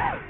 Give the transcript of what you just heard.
Woo!